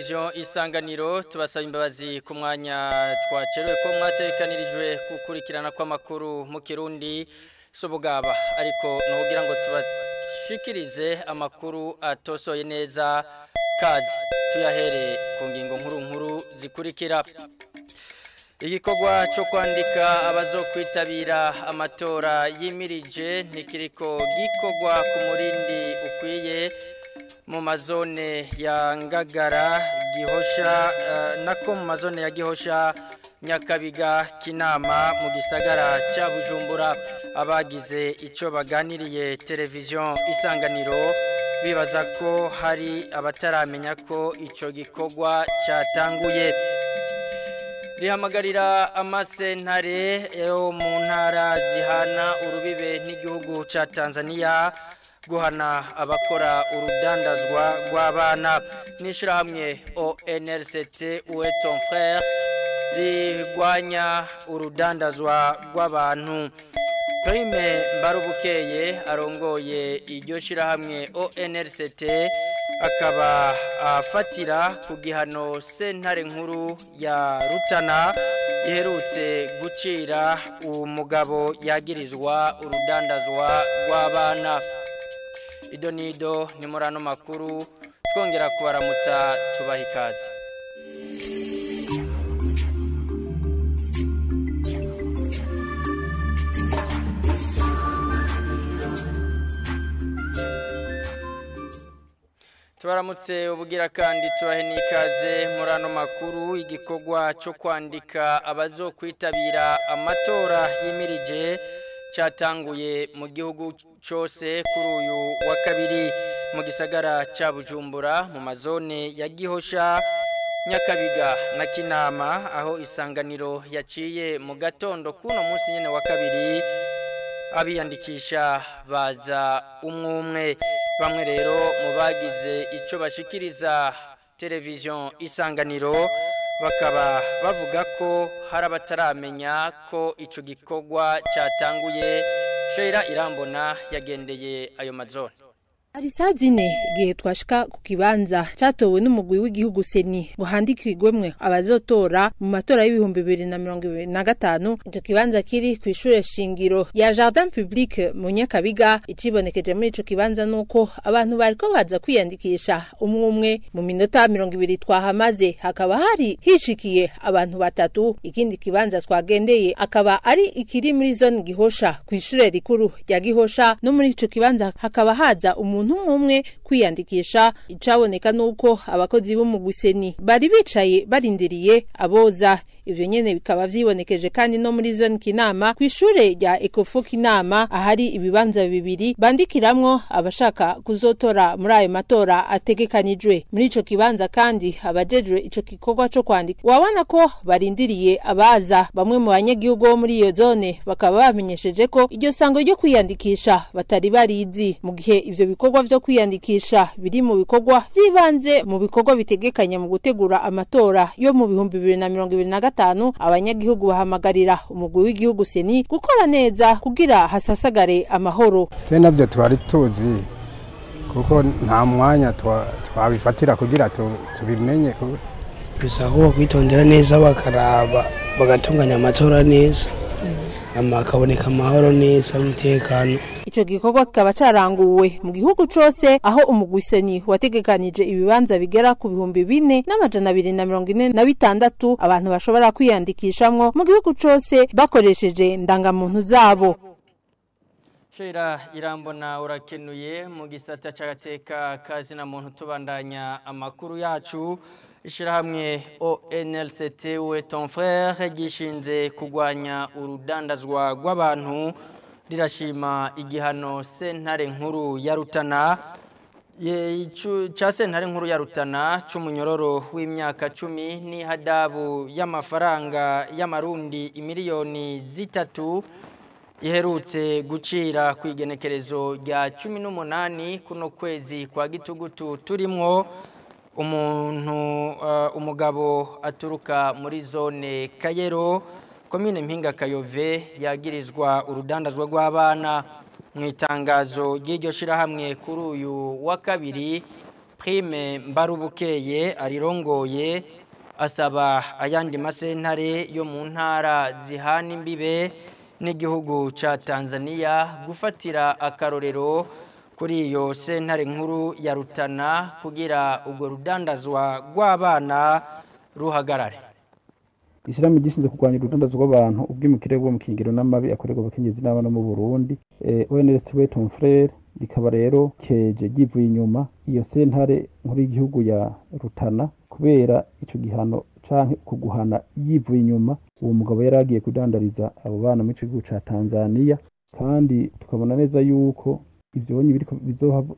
televiziyo isanganiro tubasaba imbabazi ku mwanya twacerewe ko mwatekanirijwe gukurikirana kw'amakuru mu kirundi sobugaba ariko nukugira ngo tubashikirize amakuru atosoye neza kazi tuyahere ku ngingo nkuru nkuru zikurikira. Igikorwa cyo kwandika abazokwitabira amatora yimirije ntikiriko gikorwa ku murindi ukwiye. Mu mazone ya ngagara gihosha nako mu mazone ya gihosha nyakabiga kinama mu gisagara cya bujumbura. Abagize icyo baganiriye televiziyo isanganiro bibaza ko hari abataramenya ko icyo gikorwa cyatanguye rihamagarira amasentare yo mu ntara zihana urubibe n'igihugu cya tanzania. Guhana abakora urudandazwa rw'abana n'ishyirahamwe onrct uweton frere rigwanya urudandazwa rw'abantu. Prime mbarubukeye arongoye iryo shyirahamwe onrct akaba afatira ku gihano sentare nkuru ya rutana iherutse gucira umugabo yagirizwa urudandazwa rw'abana. Ido nido ni muri ano makuru twongera kubaramutsa tubaha ikaze. Tubaramutse ubugira kandi tubahe n'ikaze muri ano makuru igikorwa cyo kwandika abazokwitabira amatora yimirije cyatanguye mu gihugu cyose kuri uyu wa kabiri mu gisagara cya bujumbura mu mazone ya gihosha nyakabiga na kinama aho isanganiro yaciye mu gatondo k'uno munsi nyine wa kabiri abiyandikisha baza umwe umwe bamwe rero mu bagize icyo bashikiriza televiziyo isanganiro bakaba bavuga ko hari abataramenya ko icyo gikorwa cyatanguye. Shera irambona yagendeye ayo mazone hari saa zine igihe twashika ku kibanza catowe n'umugwi w'igihugu seni ngo handikirwemwe abazotora mu matora y'ibihumbi bibiri na mirongo ibiri na gatanu ico kibanza kiri ku ishure shingiro ya jardin public mu nyakabiga. Icibonekeje muri ico kibanza nuko abantu bariko baza kwiyandikisha umwe umwe mu minota mirongo ibiri twahamaze. Hakaba hari hishikiye abantu batatu. Ikindi kibanza twagendeye akaba ari ikiri muri zone gihosha ku ishure rikuru rya gihosha. No muri ico kibanza hakaba haza umuntu umuntu umwe kwiyandikisha. Icaboneka nuko abakozi bo mu guseni bari bicaye barindiriye aboza. Ivyo nyene bikaba vyibonekeje kandi no muri zone kinama kw'ishure rya ecofo kinama ahari ibibanza bibiri bandikiramwo abashaka kuzotora muri ayo matora ategekanijwe. Muri ico kibanza kandi abajejwe ico gikorwa co kwandika wabona ko barindiriye abaza. Bamwe mu banyagihugu bo muri iyo zone bakaba bamenyesheje ko iryo sango ryo kwiyandikisha batari barizi. Mu gihe ivyo bikorwa vyo kwiyandikisha biri mu bikorwa vyibanze mu bikorwa bitegekanya mu gutegura amatora yo mu bihumbi bibiri na mirongo ibiri na gatanu abanyagihugu bahamagarira umugwi w'igihugu seni gukora neza kugira hasasagare amahoro. Twe na byo twari tuzi kuko nta mwanya twabifatira kugira tubimenye bisaba ko bakwitondera neza bakaraba bagatunganya amatora neza. Hakaboneka amahoro neza n'umutekano. Ico gikorwa kikaba caranguwe mu gihugu cose aho umugwiseni wategekanije ibibanza bigera ku bihumbi bine n'amajana abiri na mirongo ine na bitandatu abantu bashobora kwiyandikishamwo mu gihugu cose bakoresheje ndangamuntu zabo. Shera irambona urakenuye mu gisata c'agateka kazina muntu tubandanya amakuru yacu. Ishyirahamwe onlct we ton frere gishinze kurwanya urudandazwa rw'abantu rirashima igihano sentare nkuru ya rutana cya sentare nkuru ya rutana cy'umunyororo w'imyaka cumi n'ihadabu y'amafaranga y'amarundi imiliyoni zitatu iherutse gucira ku igenekerezo rya cumi n'umunani kuno kwezi kwa gitugutu turimwo. Umuntu umugabo aturuka muri zone kayero komine mpinga kayove yagirizwa urudandazwa rw'abana. Mu itangazo ry'iryo shyirahamwe kuri uyu wa kabiri prime mbarubukeye arirongoye asaba ayandi masentare yo mu ntara zihana imbibe n'igihugu cya tanzania gufatira akarorero kuri iyo sentare nkuru ya rutana kugira urwo rudandazwa rw'abana ruhagarare. Ishyirahamwe gishinzwe kurwanya urudandazo rw'abantu ubwimukire bwo mu kingiro n'amabi akorerwa abakenyezi n'abana mu burundi. Onrs weton frere rikaba rero keje ryivuye inyuma iyo sentare nkuru y'igihugu ya rutana kubera ico gihano canke kuguhana yivuye inyuma. Uwo mugabo yari agiye kudandariza abo bana mu gihugu ca tanzania. Kandi tukabona neza yuko ivyo bonye biriko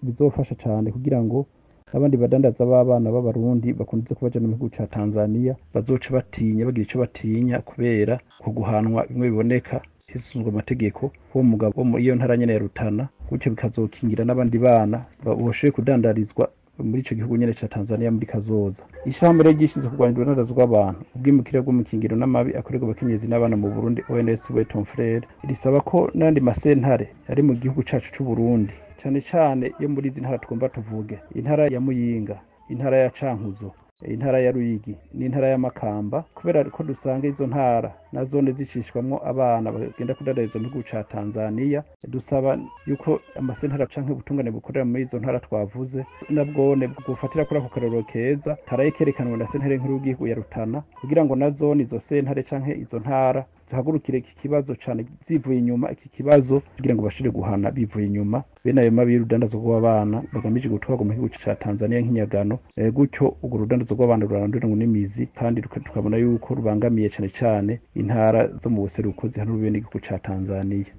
bizofasha cane kugira ngo abandi badandaza b'abana b'abarundi bakunze kubaja mu gihugu ca Tanzania bazoca batinya bagira ico batinya kubera kuguhanwa bimwe biboneka hisunzwe amategeko uwo mugabo wo muri iyo ntara nyene ya Rutana gutyo bikazokingira n'abandi bana boshoye kudandarizwa muri ico gihugu nyene ca Tanzania muri kazoza. Ishamba rero gishinzwe kurwanya urudandazo rw'abantu. Ubwimukire bw'umukingiro n'amabi akorerwa abakenyezi n'abana mu Burundi ONS Weton Frere risaba ko n'andi masentare ari mu gihugu cacu c'u Burundi. Cyane cyane iyo muri izi ntara twumva tuvuge intara ya muyinga intara ya cankuzo intara ya ruyigi n'intara ya makamba kubera ko dusanga izo ntara na zone zicishwamwo abana bagenda kudadariza mu gihugu ca tanzania. Dusaba yuko amasentara canke ubutungane bukorera muri izo ntara twavuze nabwone bufatira kuri ako karorero keza karaye kerekanwa na sentare nkuru y'igihugu ya rutana kugira ngo na zone izo sentare canke izo ntara zihagurukire iki kibazo cyane zivuye inyuma iki kibazo kugira ngo bashire guhana bivuye inyuma. Bene ayo mabi y'urudandazo rw'abana bagamije gutwarwa mu gihugu ca Tanzania nk'inyagano e, gutyo urwo rudandazo rw'abana rurandura ngo n'imizi kandi tukabona yuko rubangamiye cyane cyane intara zo mu buseruko zihanura n'igihugu ca Tanzania.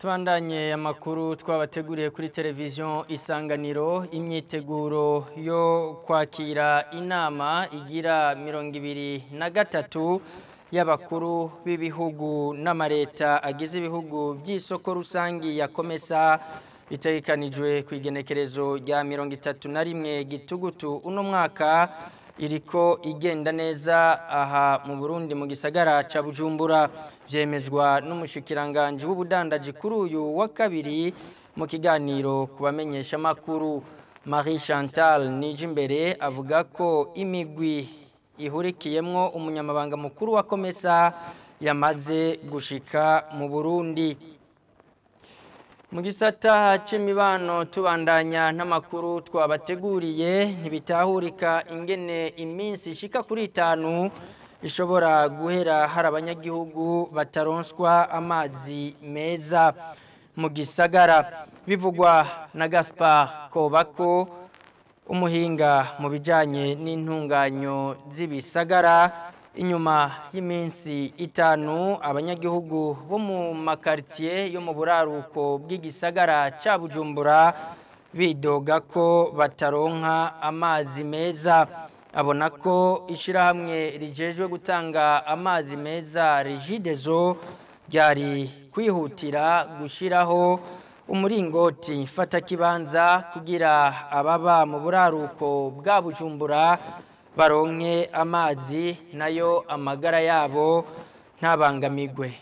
Tubandanye amakuru twabateguriye kuri televiziyo isanganiro imyiteguro yo kwakira inama igira mirongo ibiri na gatatu y'abakuru b'ibihugu n'amareta agize ibihugu by'isoko rusangi ya komesa itegekanijwe ku igenekerezo rya mirongo itatu na rimwe gitugutu uno mwaka. Iriko igenda neza aha mu Burundi mu gisagara ca Bujumbura. Vyemezwa n'umushikiranganje w'ubudandaji kuri uyu wa kabiri mu kiganiro kubamenyesha makuru Marie Chantal Nijimbere avuga ko imigwi ihurikiyemwo umunyamabanga mukuru wa Komesa yamaze gushika mu Burundi. Mu gisata cy'imibano tubandanya n'amakuru twabateguriye ntibitahurika ingene iminsi ishika kuri itanu ishobora guhera hari abanyagihugu bataronswa amazi meza. Mu gisagara bivugwa na gaspar kobako umuhinga mu bijyanye n'intunganyo z'ibisagara inyuma y'iminsi itanu abanyagihugu bo mu makaritsiye yo mu buraruko bw'igisagara cya bujumbura bidoga ko bataronka amazi meza. Abona ko ishyirahamwe rijejwe gutanga amazi meza rigidezo ryari kwihutira gushyiraho umuringoti. Kibanza kugira ababa mu buraruko bwa bujumbura baronke amazi na yo amagara yabo ntabangamigwe.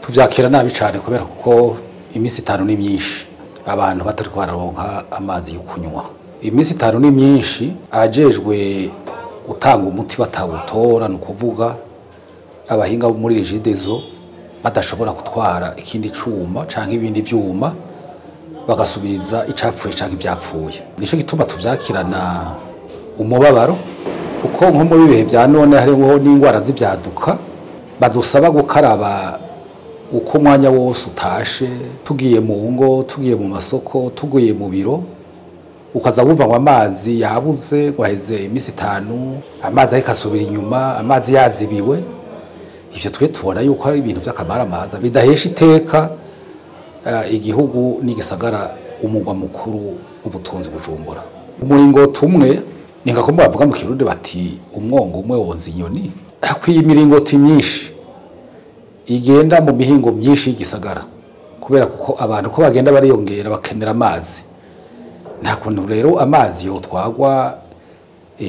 Tubyakira nabi cyane kubera kuko iminsi itanu ni myinshi. Abantu batari bararonka amazi yo kunywa. Iminsi itanu ni myinshi ajejwe gutanga umuti batawutora ni ukuvuga abahinga bo muri regidezo badashobora gutwara ikindi cyuma cyangwa ibindi byuma bagasubiriza icyapfuye cyangwa ibyapfuye ni cyo gituma tubyakirana umubabaro kuko nko muri bihe bya none hariho n'indwara z'ibyaduka badusaba gukaraba uko umwanya wose utashe tugiye mu ngo tugiye mu masoko tugiye mu biro ukaza wumva ngo amazi yabuze ngo aheze iminsi itanu amazi ariko asubira inyuma amazi yazibiwe. Ibyo twe tubona yuko ari ibintu by'akamaramaza bidahesha iteka igihugu n'igisagara umugwa mukuru w'ubutunzi bujumbura. Umuringoti umwe ni nka kumwe bavuga mu kirundi bati umwongo umwe wonza inyoni. Hakwiye imiringoti myinshi igenda mu mihingo myinshi y'igisagara kubera kuko abantu ko bagenda bariyongera bakenera amazi. Nta kuntu rero amazi yotwagwa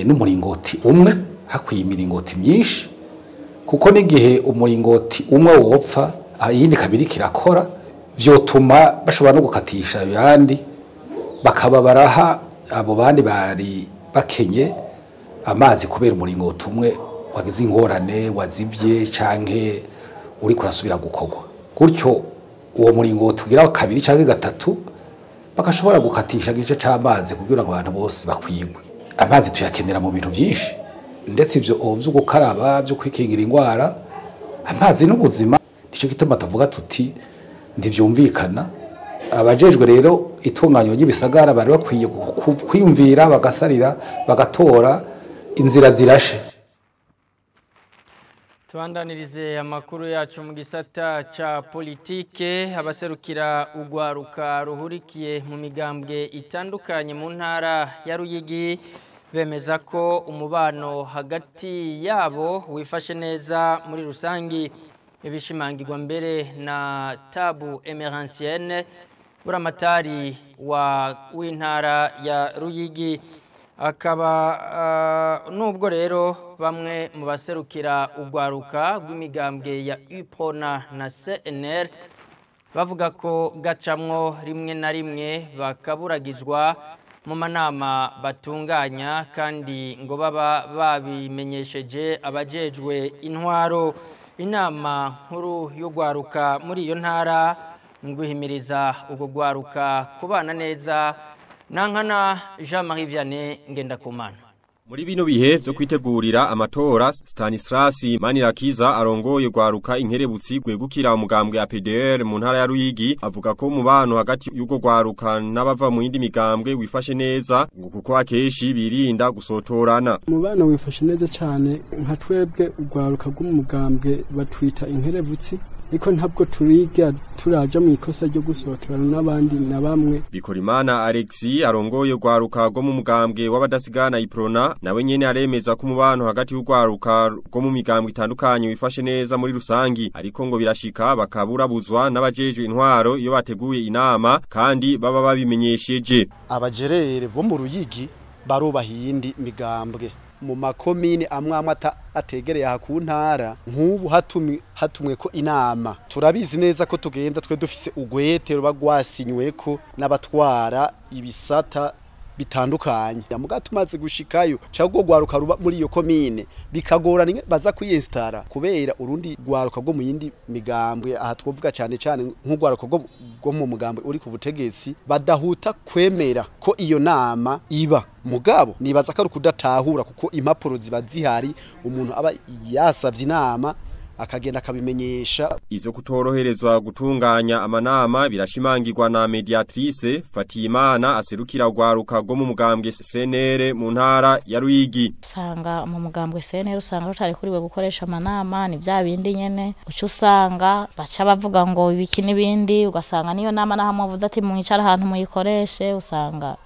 n'umuringoti umwe hakwiye imiringoti myinshi kuko n'igihe umuringoti umwe wopfa iyindi kabiri kirakora vyotuma bashobora no gukatisha yandi bakaba baraha abo bandi bari bakenye amazi kubera umuringoti umwe wagize ingorane wazibye canke uri kurasubira gukorwa. Gutyo uwo muringoti ugira kabiri cyangwa gatatu bagashobora gukatisha igice c'amazi kugira ngo abantu bose bakwigwe. Amazi tuyakenera mu bintu byinshi. Ndetse ibyo byo gukaraba byo kwikingira indwara amazi n'ubuzima ni cyo gituma tuvuga tuti ntibyumvikana abajejwe rero itunganywa ry'ibisagara bari bakwiye kwiyumvira bagasarira bagatora inzira zirashe. Tubandanirize amakuru yacu mu gisata cya politike. Abaserukira urwaruka ruhurikiye mu migambwe itandukanye mu ntara ya ruyigi bemeza ko umubano hagati yabo wifashe neza muri rusange ibishimangirwa mbere na tabu emeransiene buramatari w'intara ya ruyigi. Akaba nubwo rero bamwe mu baserukira urwaruka rw'imigambwe ya ipona na cnr bavuga ko gacamwo rimwe na rimwe bakaburagizwa mu manama batunganya kandi ngo baba babimenyesheje abajejwe intwaro. Inama nkuru y'urwaruka muri iyo ntara mu guhimiriza urwo rwaruka kubana neza nankana jean marie vianney ngendakumana. Muri bino bihe byo kwitegurira amatora Stanislas Manirakiza arongoye gwaruka inkerebutsi gwegukira umugambwe ya PDR mu ntara ya Ruyigi avuga ko umubano hagati y'ugo gwaruka n'abava mu yindi migambwe wifashe neza ngo kuko akeshi birinda gusotorana. Umubano wifashe neza cyane nka twebwe ugwaruka rw'umugambwe batwita inkerebutsi ariko ntabwo turiga turaja mu ikosa ryo gusotorana n'abandi na bamwe. Bikorimana Alexi arongoye gwaruka rwo mu mugambwe w'abadasigana iprona nawe nyene aremeza ko umubano hagati y'ugwaruka rwo mu migambwe itandukanye wifashe neza muri rusangi. Ariko ngo birashika bakaburabuzwa n'abajejwe intwaro iyo bateguye inama kandi baba babimenyesheje. Abajerere bo mu ruyigi barubaha iyindi migambwe. Mu makomine amwe amwe ategereye aha ku ntara nk'ubu hatumwe ko inama. Turabizi neza ko tugenda twe dufise ugwete ruba rwasinywe ko n'abatwara ibisata bitandukanye. Muga tumaze gushikayo cyangwa gwaruka ruba muri iyo komine bikagorana baza kwiyinstara kubera urundi gwaruka rwo mu yindi migambwe aha twovuga cyane cyane nk'ugwaruka rwo mu mugambwe uri ku butegetsi badahuta kwemera ko iyo nama iba. Mugabo nibaza ko ari kudatahura kuko impapuro ziba zihari umuntu aba yasabye inama akagenda akabimenyesha. Ivyo kutoroherezwa gutunganya amanama birashimangirwa na mediatrice Fatimana aserukira ugwaruka rwo mu mugambwe CNR mu ntara ya Ruyigi usanga mu mugambwe CNR usanga rutari kuriwe gukoresha amanama ni bya bindi nyene. Uco usanga baca bavuga ngo ibiki nibindi ugasanga niyo nama nahamwe vuga ati mwicara ahantu muyikoreshe. Usanga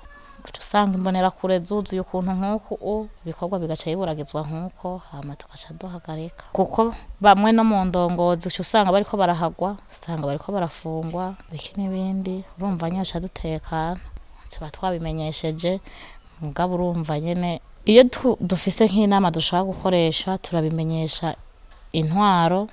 usanga imbonera kure zuzuye ukuntu nk'uku ibikorwa bigaca biburagizwa nk'uko hama tugaca duhagarika. Kuko bamwe no mu ndongozi uca usanga bariko barahagwa usanga bariko barafungwa biki n'ibindi urumva nyine uca dutekana. Tuba twabimenyesheje mugabo urumva nyene. Iyo dufise nk'inama dushaka gukoresha turabimenyesha intwaro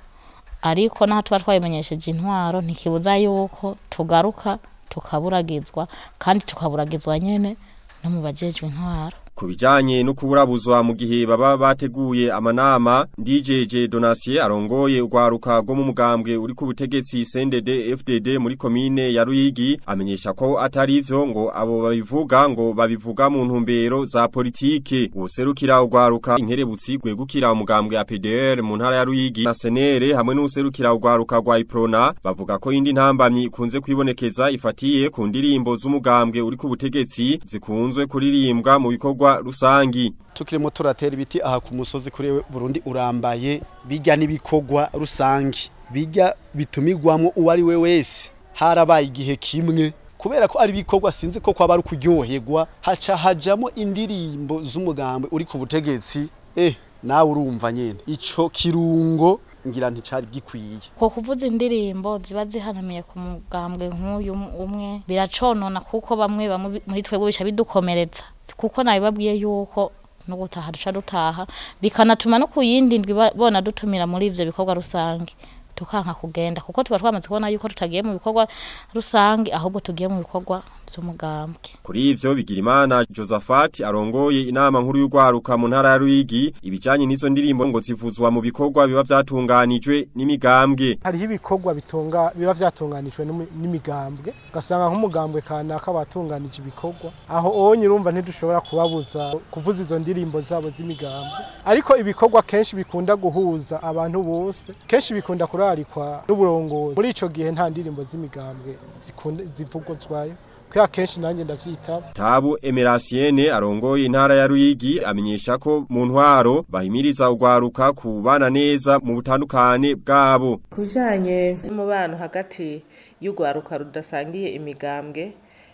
ariko naho tuba twabimenyesheje intwaro ntikibuza yuko tugaruka tukaburagizwa kandi tukaburagizwa nyene no mu bajejwe intwaro. Ku bijanye no kuburabuzwa mu gihe baba bateguye amanama ndijeje Donatien arongoye urwaruka rwo mu mugambwe uri ku butegetsi CNDD FDD muri komine ya Ruyigi amenyesha ko atari ivyo ngo abo babivuga ngo babivuga mu ntumbero za politike. Userukira urwaruka inkerebutsi gwegukira umugambwe ya PDR mu ntara ya Ruyigi na Senere hamwe n'userukira urwaruka rwa Iprona bavuga ko indi ntambamyi ikunze kwibonekeza ifatiye ku ndirimbo z'umugambwe uri ku butegetsi zikunzwe kuririmbwa mu bikorwa rusangi. Tukirimo turatera ibiti aha ku musozi kuri Burundi urambaye bijya n'ibikogwa rusangi. Bijya bitumigwamwo uwo ari we wese. Harabaye igihe kimwe kubera ko ari ibikorwa sinzi ko kwaba ari kuryoherwa haca hajamo indirimbo z'umugambwe uri ku butegetsi. Eh nawe urumva nyene. Ico kirungo ngira nticari gikwiye. Ko kuvuza indirimbo ziba zihanamiye ku mugambwe nk'uyu umwe biraconona kuko bamwe bamwe muri twebwe bica bidukomeretsa. Kuko nabibabwiye yuko no gutaha duca dutaha bikanatuma no kuyindi ndwi bona dutumira muri ivyo bikorwa rusange tukanka kugenda kuko tuba twamaze kubona yuko tutagiye mu bikorwa rusange ahubwo tugiye mu bikorwa vy'umugambwe Kuri ivyo Bigirimana Josephat arongoye inama nkuru y'ugwaruka mu ntara ya Ruyigi ibijanye n'izo ndirimbo ngo zivuzwa mu bikorwa biba vyatunganijwe n'imigambwe. hariho ibikorwa bitunga biba vyatunganijwe n'imi- n'imigambwe. Ugasanga nk'umugambwe kanaka watunganije ibikorwa. Aho onye urumva ntidushobora kubabuza kuvuza izo ndirimbo zabo z'imigambwe. Ariko ibikorwa kenshi bikunda guhuza abantu bose. Kenshi bikunda kurarikwa n'uburongozi. Muri ico gihe nta ndirimbo z'imigambwe zikunda- zivugozwayo kubera kenshi nanjye ndavyitaba Tabu Emerasiene arongoye intara ya Ruyigi amenyesha ko mu ntwaro bahimiriza ugwaruka kubana neza mu butandukane bwabo. kujanye n'umubano hagati y'urwaruka rudasangiye imigambwe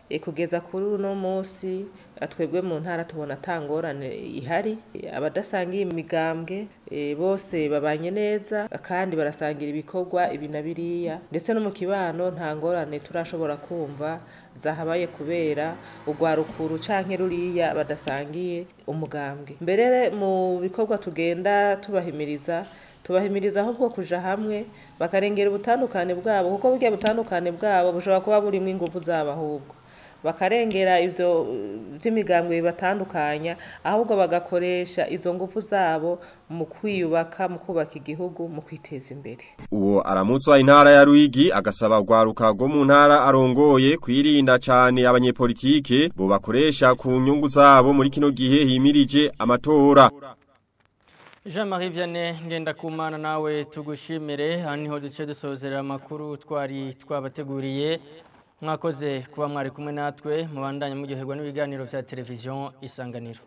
e, kugeza kuri uno munsi eh, twebwe mu ntara tubona atangorane ihari. Abadasangiye imigambwe eh, bose babanye neza kandi barasangira ibikorwa ibi na biriya. Ndetse no mu kibano nta ngorane turashobora kumva zahabaye kubera urwarukuru canke ruriya badasangiye umugambwe. Mbere mu bikorwa tugenda tubahimiriza tubahimiriza ahubwo kuja hamwe bakarengera ubutandukane bwabo. Kuko burya butandukane bwabo bushobora kuba burimwo ingufu zabo ahubwo bakarengera ivyo uh, vy'imigambwe bibatandukanya ahubwo bagakoresha izo ngufu zabo mu kwiyubaka mu kubaka igihugu mu kwiteza imbere. Uwo aramuswa intara ya Ruyigi agasaba ugwaruka rwo mu ntara arongoye kwirinda cane abanyepolitike bo bakoresha ku nyungu zabo muri kino gihe himirije amatora. Jean-Marie Vianney ngenda kumana nawe tugushimire. Aha ni ho duce dusozerera amakuru twari twabateguriye. Mwakoze kuba mwari kumwe natwe mubandanye muryoherwa n'ibiganiro vya televiziyo isanganiro.